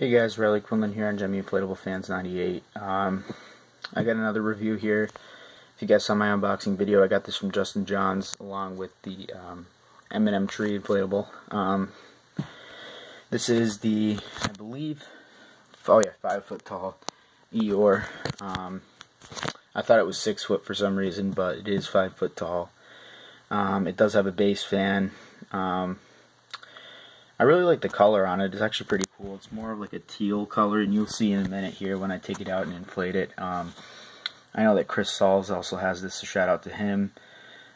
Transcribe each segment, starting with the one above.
Hey guys, Riley Quinlan here on Gemmy Inflatable Fans 98. Um, I got another review here. If you guys saw my unboxing video, I got this from Justin Johns along with the um, M&M Tree Inflatable. Um, this is the, I believe, oh yeah, five foot tall Eeyore. Um, I thought it was six foot for some reason, but it is five foot tall. Um, it does have a base fan. Um, I really like the color on it. It's actually pretty cool. It's more of like a teal color, and you'll see in a minute here when I take it out and inflate it. Um, I know that Chris Sauls also has this, so shout out to him.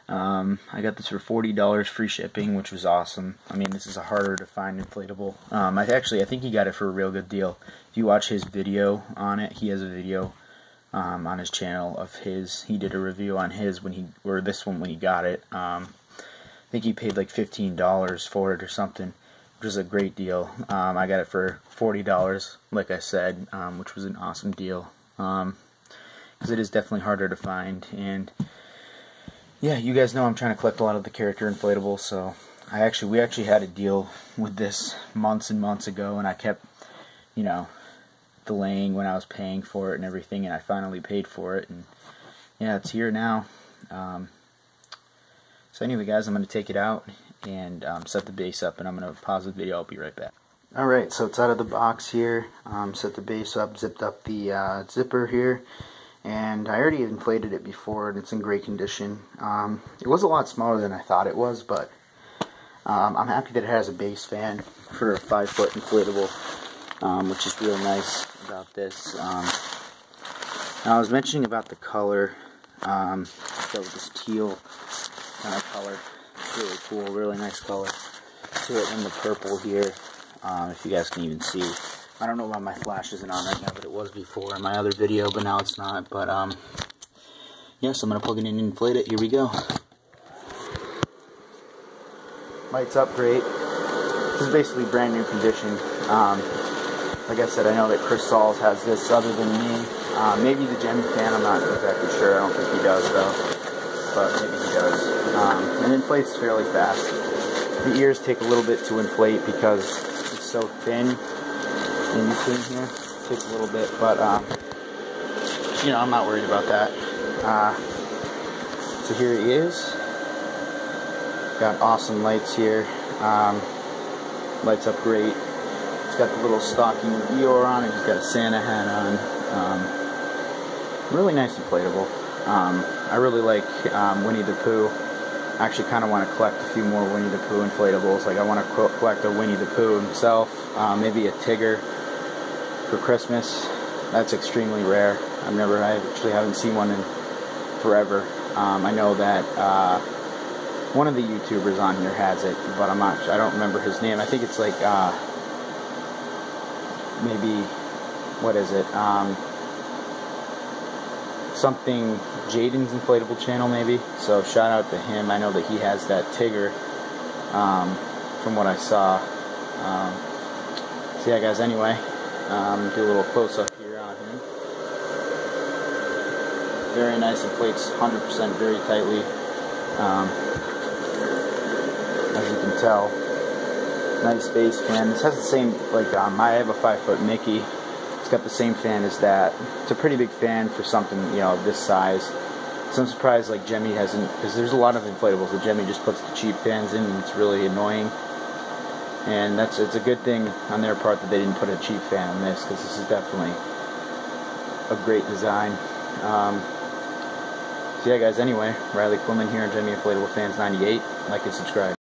Um, I got this for $40 free shipping, which was awesome. I mean, this is a harder to find inflatable. Um, I actually, I think he got it for a real good deal. If you watch his video on it, he has a video um, on his channel of his. He did a review on his when he, or this one when he got it. Um, I think he paid like $15 for it or something was a great deal. Um, I got it for $40, like I said, um, which was an awesome deal. Because um, it is definitely harder to find. And yeah, you guys know I'm trying to collect a lot of the character inflatables, so I actually we actually had a deal with this months and months ago, and I kept, you know, delaying when I was paying for it and everything, and I finally paid for it, and yeah, it's here now. Um, so anyway, guys, I'm going to take it out and um, set the base up and I'm going to pause the video. I'll be right back. Alright, so it's out of the box here. Um, set the base up, zipped up the uh, zipper here. And I already inflated it before and it's in great condition. Um, it was a lot smaller than I thought it was, but um, I'm happy that it has a base fan for a 5 foot inflatable, um, which is real nice about this. Um, now I was mentioning about the color, um, so this teal kind of color really cool, really nice color to it in the purple here. Um, if you guys can even see. I don't know why my flash isn't on right now, but it was before in my other video, but now it's not. But, um, yes, I'm going to plug it in and inflate it. Here we go. Lights up great. This is basically brand new condition. Um, like I said, I know that Chris Sauls has this other than me. Uh, maybe the Gemmy fan, I'm not exactly sure. I don't think he does, though. But maybe he does um, and inflates fairly fast. The ears take a little bit to inflate because it's so thin in between here. It takes a little bit, but um, you know, I'm not worried about that. Uh, so here he is. Got awesome lights here. Um, lights up great. He's got the little stocking Eeyore on, and he's got a Santa hat on. Um, really nice inflatable. Um, I really like um, Winnie the Pooh. I actually kind of want to collect a few more Winnie the Pooh inflatables. Like I want to collect a Winnie the Pooh himself, uh, maybe a Tigger for Christmas. That's extremely rare. I've never, I actually haven't seen one in forever. Um, I know that uh, one of the YouTubers on here has it, but I'm not. I don't remember his name. I think it's like uh, maybe what is it? Um, something Jaden's inflatable channel maybe. So shout out to him. I know that he has that Tigger um, from what I saw. Um, so yeah, guys. Anyway, um, do a little close up here on him. Very nice. Inflates 100% very tightly. Um, as you can tell, nice base fan. This has the same like um, I have a five foot Mickey it's got the same fan as that. It's a pretty big fan for something, you know, this size. So I'm surprised like Gemmy hasn't, because there's a lot of inflatables that Gemmy just puts the cheap fans in and it's really annoying. And that's it's a good thing on their part that they didn't put a cheap fan on this, because this is definitely a great design. Um, so yeah guys, anyway, Riley Quinlan here on Gemmy Inflatable Fans 98. Like and subscribe.